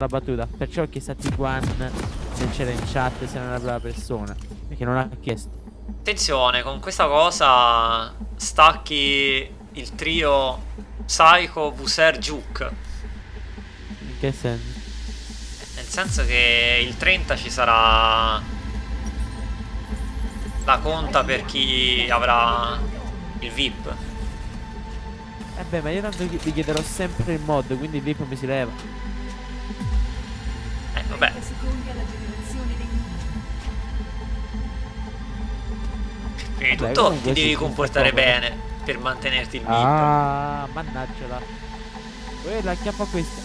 la battuta. Perciò ho chiesto a Tiguan se c'era in chat se non era brava persona. Perché non ha chiesto. Attenzione, con questa cosa stacchi il trio Psycho, Buser, Juke. In che senso? Nel senso che il 30 ci sarà la conta per chi avrà il VIP. Eh beh, ma io tanto vi chiederò sempre il mod, quindi il VIP mi si leva. Eh, vabbè. Prima di tutto ti devi comportare bene per mantenerti il VIP. Ah, mannaggiala. Quella acchiappa questa.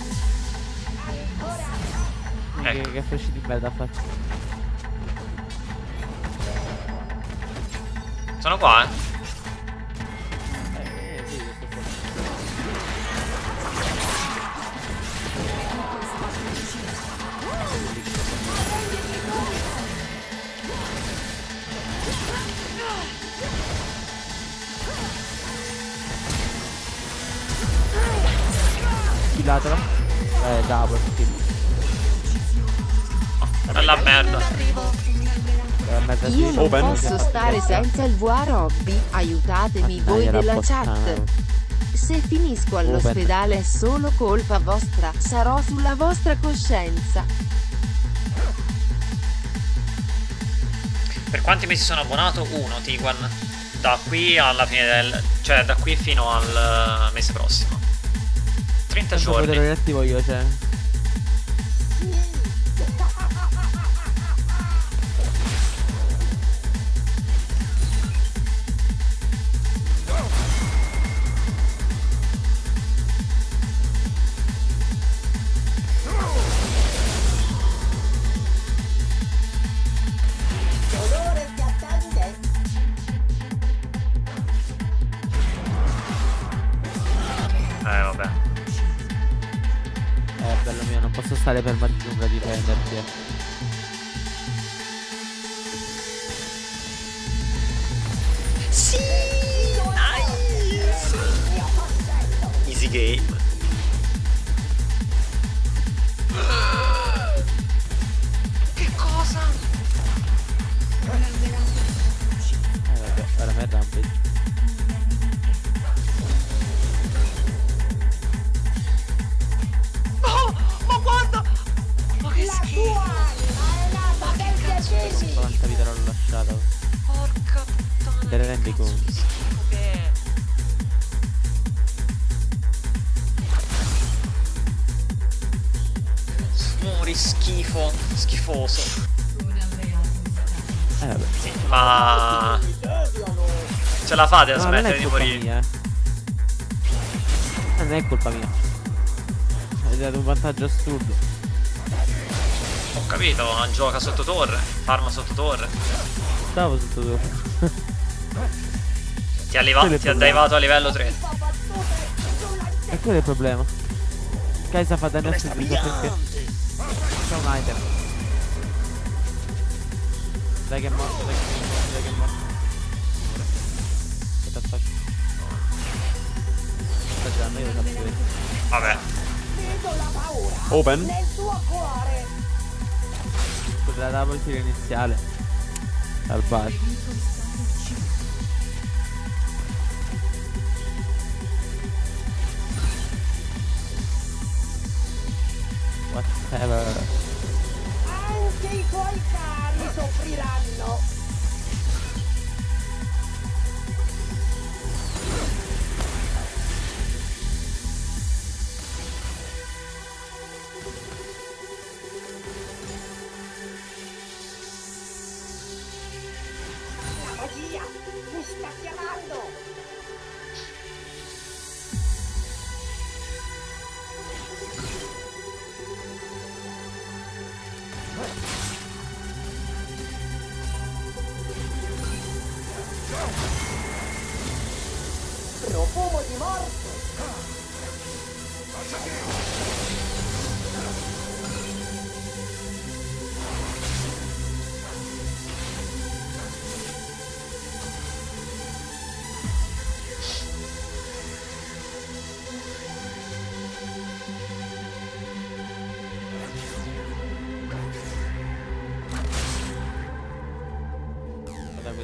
Che, Ecco. che flash di merda faccio. Sono qua, eh. Eh, Open. posso stare senza il Voa Robby, aiutatemi Ah, voi della chat. Se finisco Open. all'ospedale è solo colpa vostra, sarò sulla vostra coscienza. Per quanti mesi sono abbonato? Uno, Tiguan. Da qui alla fine del... cioè da qui fino al eh, mese prossimo. 30 Tanto giorni. io, cioè. cazzo 40 vita l'ho lasciato. Porca puttana. Te ne rendi conto? Muori schifo, schifoso. Eh vabbè. Sì, ma... Ce la fate a no, smettere di morire? Mia, eh. Non è colpa mia. Hai dato un vantaggio assurdo. Capito, gioca sotto torre, farma sotto torre. Stavo sotto tu. Ti ha, leva- Quello è il ti ha daivato a livello 3. E quello è il problema. Kaisa fa danno a perché c'è un item. Dai che è morto, dai che è morto, dai che è morto. The fuck? Sta girando, io lo sapevo. Vabbè. Open. Scusa, la il tiro iniziale. Al bar. Whatever. Anche i tuoi cari soffriranno.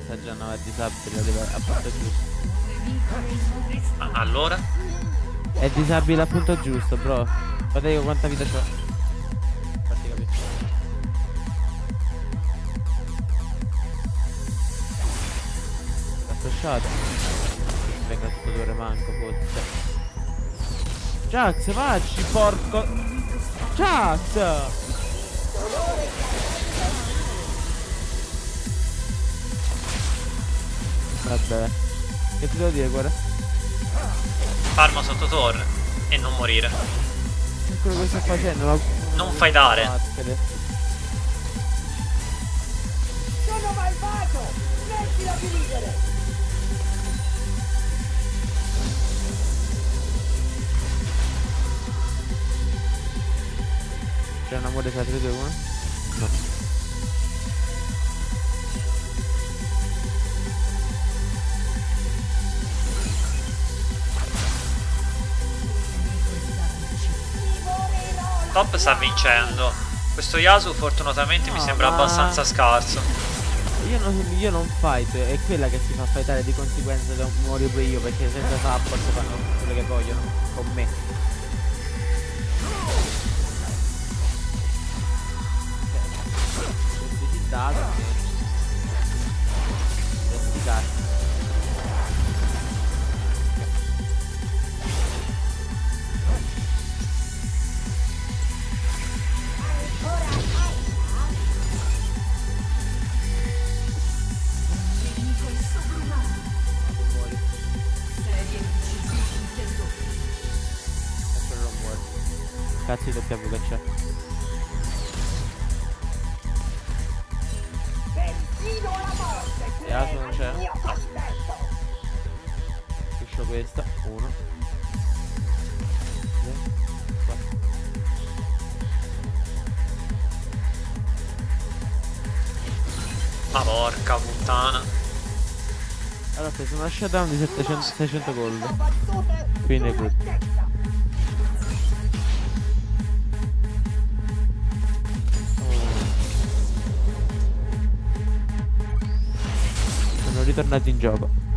Questa già è disabile, a punto giusto. Ah, allora? È disabile al punto giusto, bro. Guardate io quanta vita c'ho. Fatti capire. L'ha flashato. Venga tutto due manco, forse. Jax, vacci, porco. Jax! Vabbè. Che ti devo dire, guarda? Farma sotto torre e non morire. È quello che sto facendo, ma... Non fai dare. Sono malvagio! Smettila di ridere! C'è un amore tra 3, 2, 1? No. Top sta vincendo. Questo Yasu fortunatamente mi No, sembra ma- abbastanza scarso. Io non, io non fight, è quella che si fa fightare di conseguenza da muoio pure io perché senza support fanno quello che vogliono con me. Cioè, suicidato. Questi cazzi. Cazzo di doppia che c'è. Persino la morte E altro non c'è? Piscio questa. Uno. Due. Quattro. Ma porca puttana. Allora ho preso una shutdown di 700, 600 gol. Questa battuta è Quindi è good. Ritornati in gioco.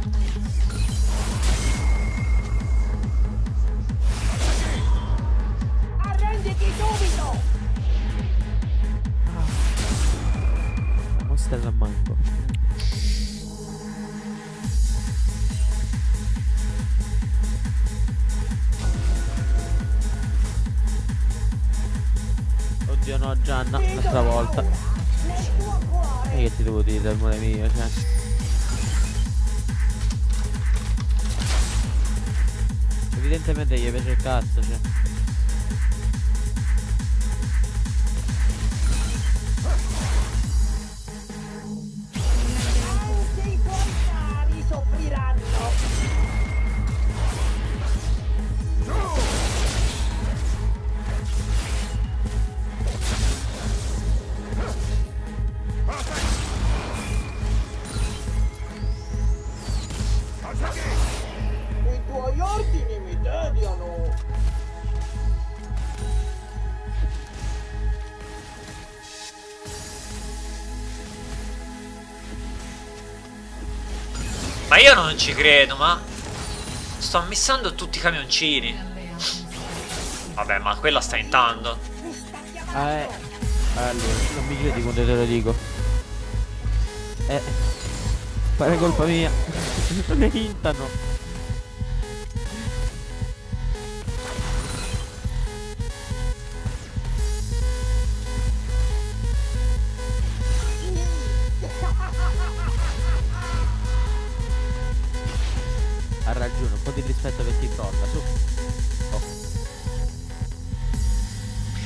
Io non ci credo, ma... Sto ammissando tutti i camioncini. Vabbè, ma quella sta intando. Eh. Allora, non mi credi quando te lo dico. Eh. Pare colpa mia. Non ne hintano. Ragione, un po' di rispetto per chi trolla, su. Oh.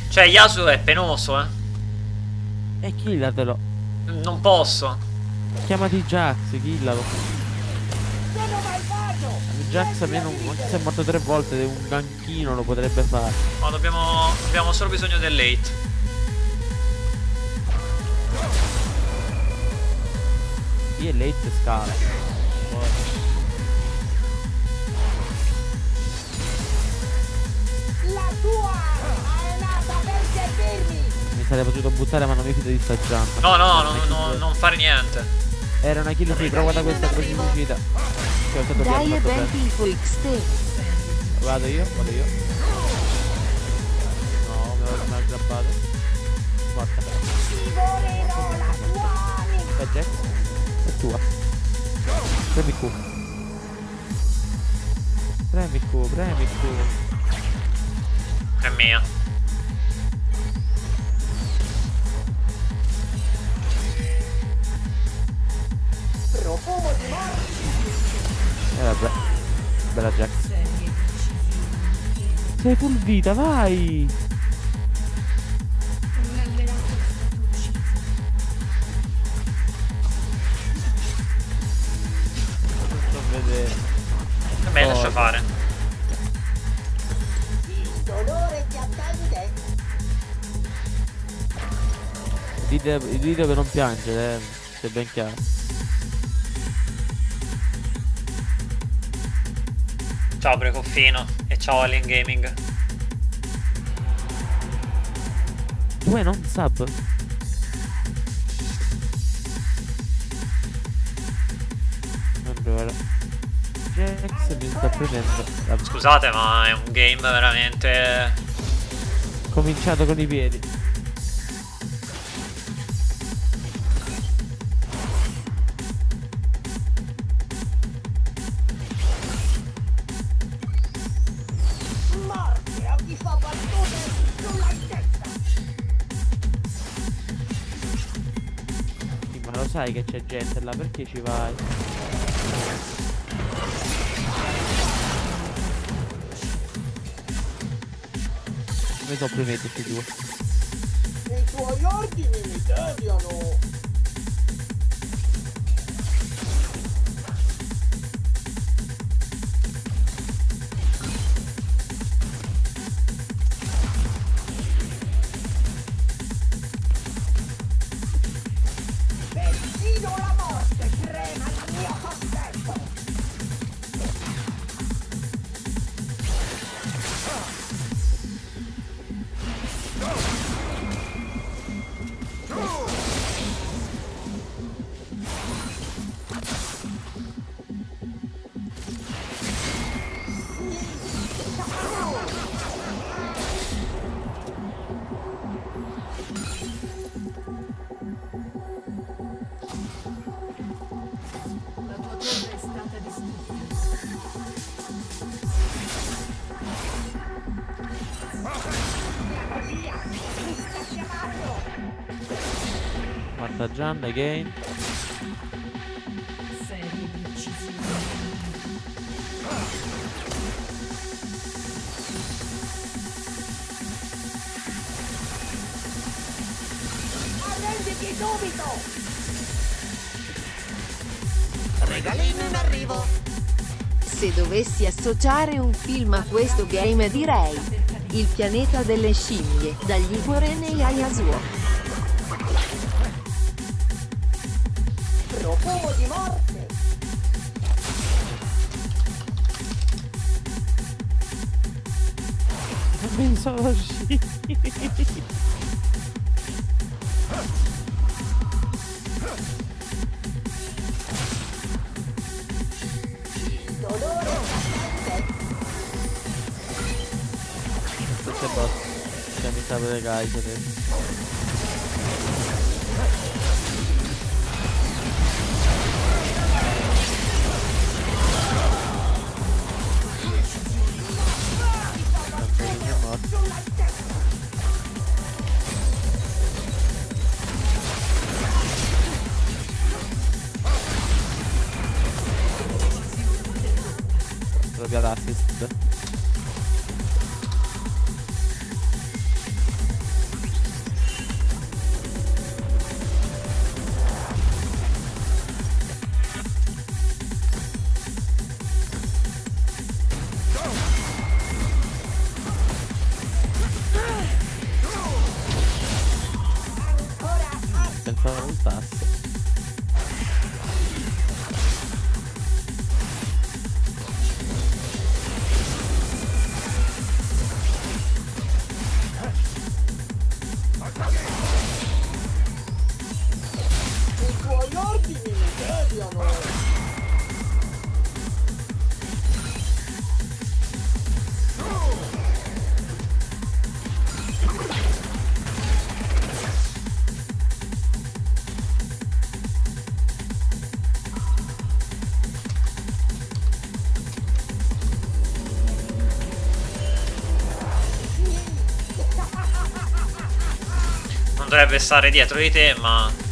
Cioè, Yasu è penoso, eh. E killatelo. Non posso. Chiamati Jax, killalo. Jax almeno se è morto tre volte, un ganchino lo potrebbe fare. No, dobbiamo... Abbiamo solo bisogno del late. Io e late scala. Sarei potuto buttare ma non mi fido di sta Gianna. No, no, no, no, non fare niente. Era una kill sì, però guarda questa velocità. Che ho usato Dai e ben XT. Vado io, vado io. No, me l'ho mi ha aggrappato. Morta. Divorerò la tua! E Jax? È tua. Premi Q. Premi Q, premi Q. È mia. Profumo di morte! E vabbè. Bella Jax. Sei full vita, vai! So vedere. A me lascia Oh. fare. Il dolore ti attende! Dite, dite per non piangere, eh. Se ben chiaro. Ciao Precoffino e ciao Alien Gaming. Non sub. Allora. Jax mi sta prendendo. Scusate, ma è un game veramente. cominciato con i piedi. Sai che c'è gente là, perché ci vai? Come sono premeti questi due? I tuoi ordini mi tediano! Gian again. Arrenditi subito! Regalino in arrivo. Se dovessi associare un film a questo game direi Il pianeta delle scimmie, dagli Iguarenei a Yasuo. Mi sta dovrebbe stare dietro di te, ma...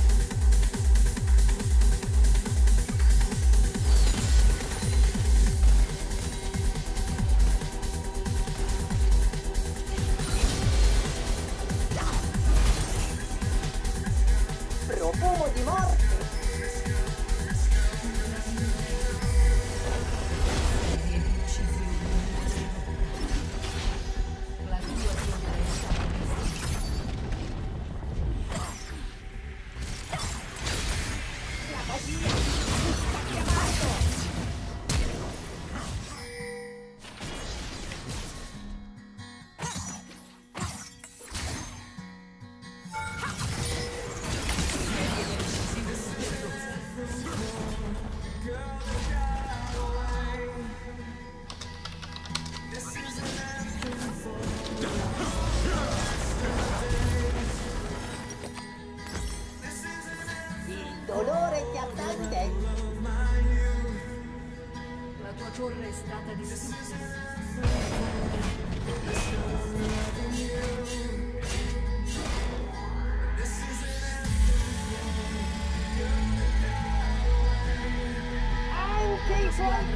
Anche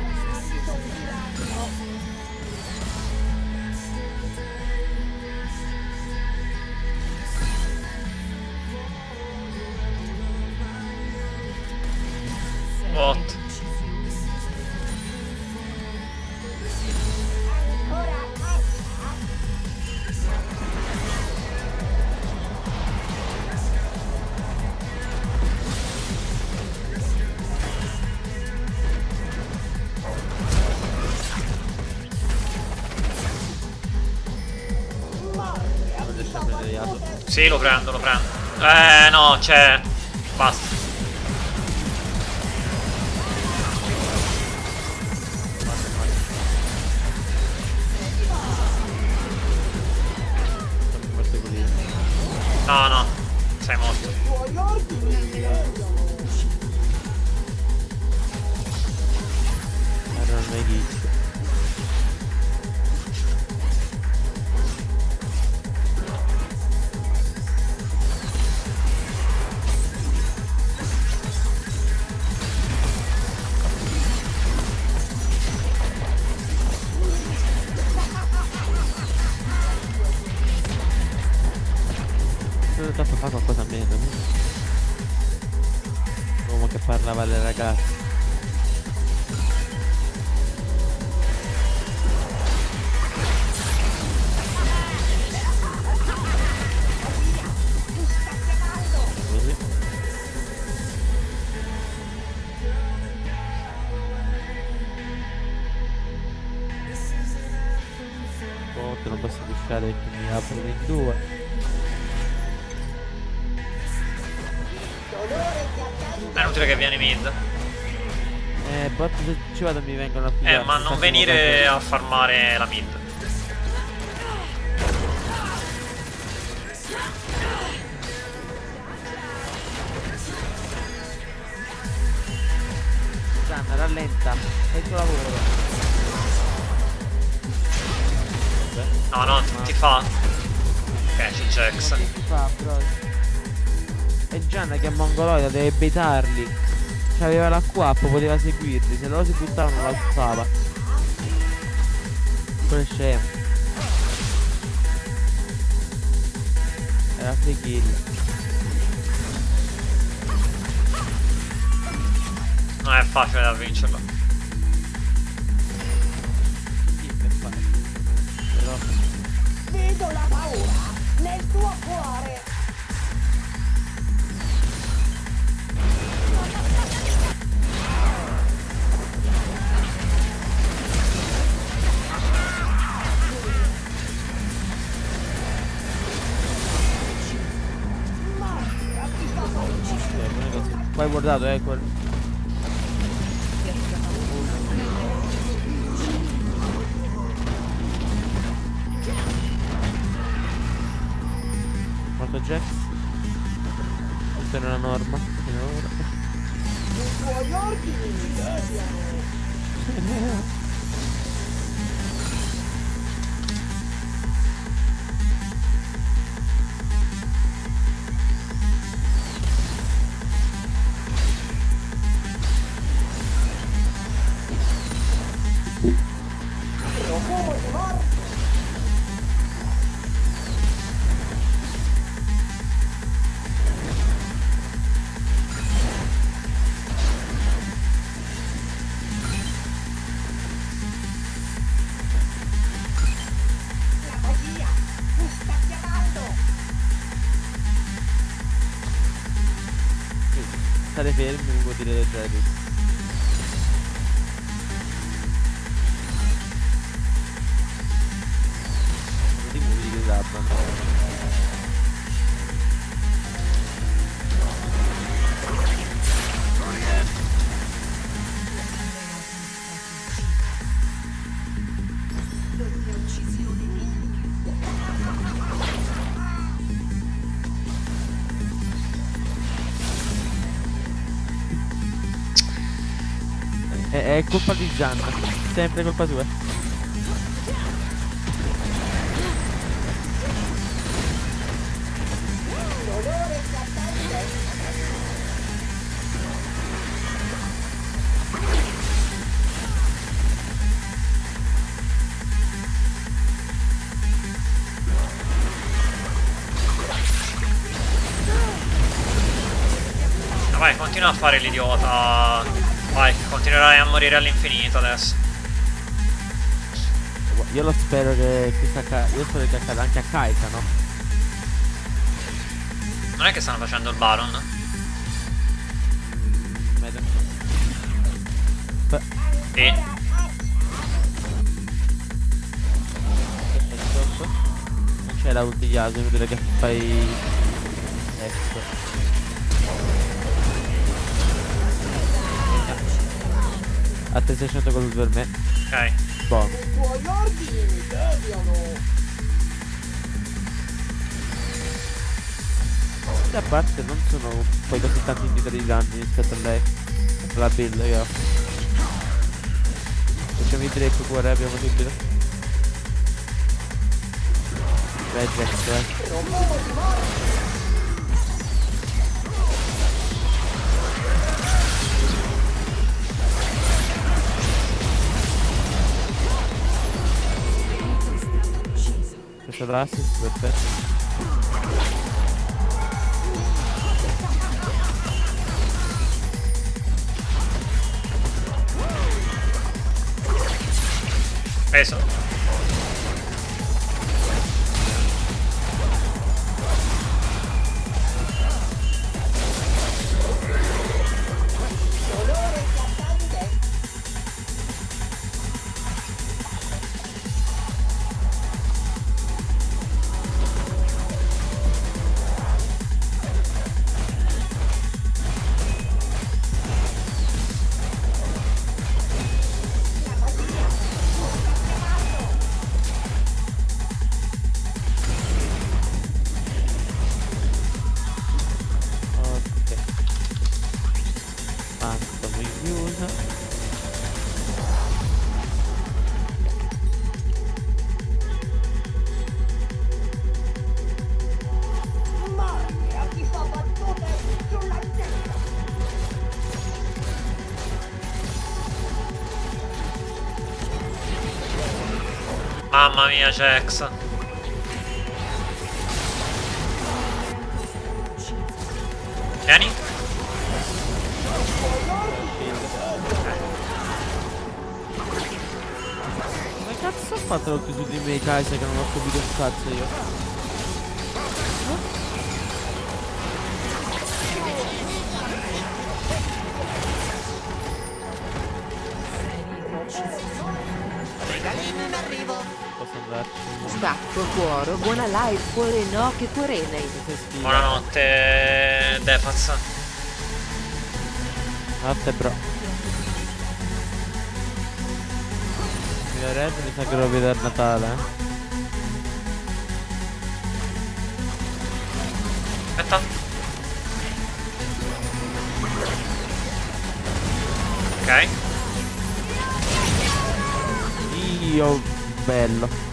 Sì, lo prendo, lo prendo. Eh, no, c'è... Basta. Due. È inutile che vieni mid. Eh, bot se ci vado mi vengono a pigliare. Eh, ma non venire a farmare la mid. Gianna, rallenta. È il tuo lavoro. No, no, ti fa. Ok, c'è Jax. Che si fa, bro? E Gianna che è mongoloida deve baitarli. C'aveva la Q-up, poteva seguirli. Se loro si buttavano la usava. Quello è scemo. Era free kill. Non è facile da vincerlo. Eh, non è così. Mi È, è colpa di Gian. Sempre colpa tua. Continua a fare l'idiota. Continuerai a morire all'infinito adesso. Io lo spero che questa Io spero che accada anche a Kaisa, no? Non è che stanno facendo il Baron? Beh, Sì. Non c'è la ulti Yasuo, mi che fai. Ecco. A 600 gol per me. Ok. Buono. I tuoi ordini mi deviano. E a parte non sono poi così tanti indietro di danni rispetto a lei. La build che ho. Facciamo i drape cuore abbiamo subito. Beh Jax eh. Profumo di morte. Questo Mamma mia, Jax. Vieni. Come cazzo ha fatto l'occhio su di me Kaisa che non ho capito un cazzo io? Stacco cuoro, buona live cuore no che è spina. Buonanotte, Defaz. Notte bro. Red mi sa che lo vedo al Natale. eh. Aspetta. Ok. Io bello.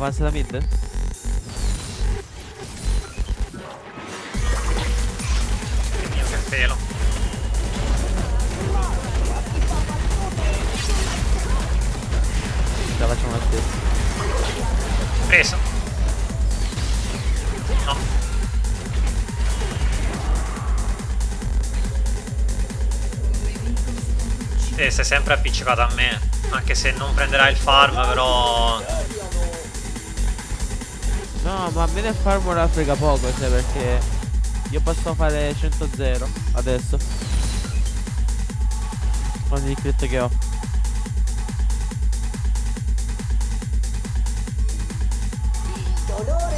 Farsi la mid? Mio che pelo. Ce la facciamo la stessa. Preso. No. Sì, sei sempre appiccicato a me. Anche se non prenderai il farm, però. Ma a me nel farm ora frega poco, cioè perché io posso fare 100-0 adesso. Con il crit che ho. Dolore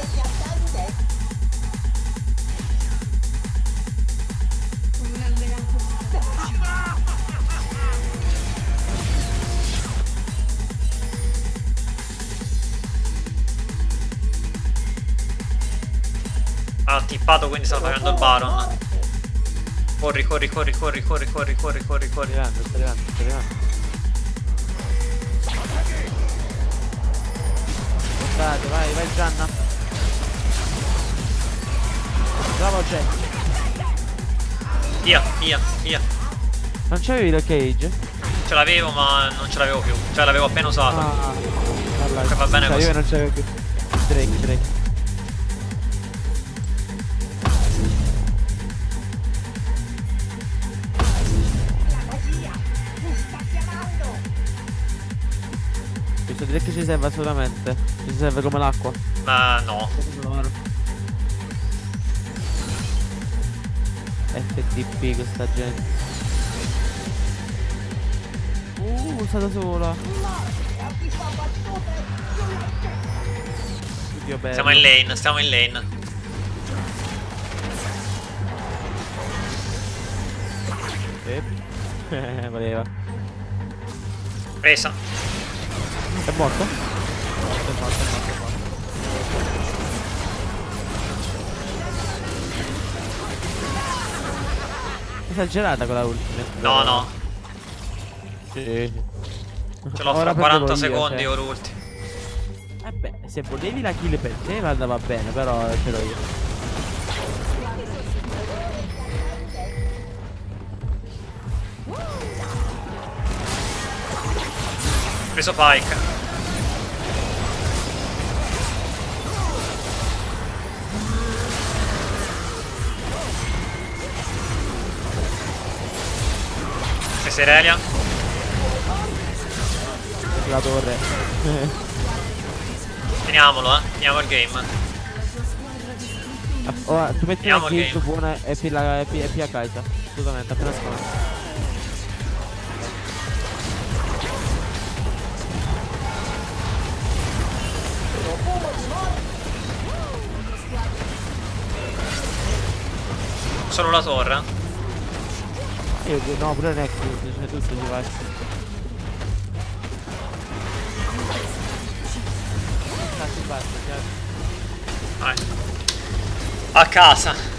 Ha tippato, quindi sta facendo il baron. Corri, corri, corri, corri, corri, corri, corri, corri, Sto corri. arrivando, sto arrivando, sto arrivando. Guardate, vai, vai Gianna. Bravo Jack. Via, via, via. Non c'avevi il cage? Ce l'avevo, ma non ce l'avevo più. Cioè, l'avevo appena usato. Ah, allora, Che va bene cioè, così. Io non c'avevo più. Drake, Drake. Questo Drake ci serve assolutamente. Ci serve come l'acqua. Ma no. FTP questa gente. Uh, sta da sola. Morte a chi fa battute sulla testa! Dio bello. Stiamo in lane, stiamo in lane. Eh, voleva. Presa. È morto? Morto, è morto, è morto, è morto. Esagerata quella ultima. No, no. Sì. Ce l'ho fra prendevo 40 io, secondi cioè. ora ulti. Eh beh, se volevi la kill per te andava bene, però ce l'ho io. Preso Pike. Irelia. La torre. Finiamolo, eh. Finiamo il game. Ora, tu metti Finiamo una il kill buona e pilla e pi- e pia Kaisa. Assolutamente, appena sconto. Solo la torre. Io no, pure Nexus, c'è tutto si va. Cazzo basta, cioè. Vai. A casa.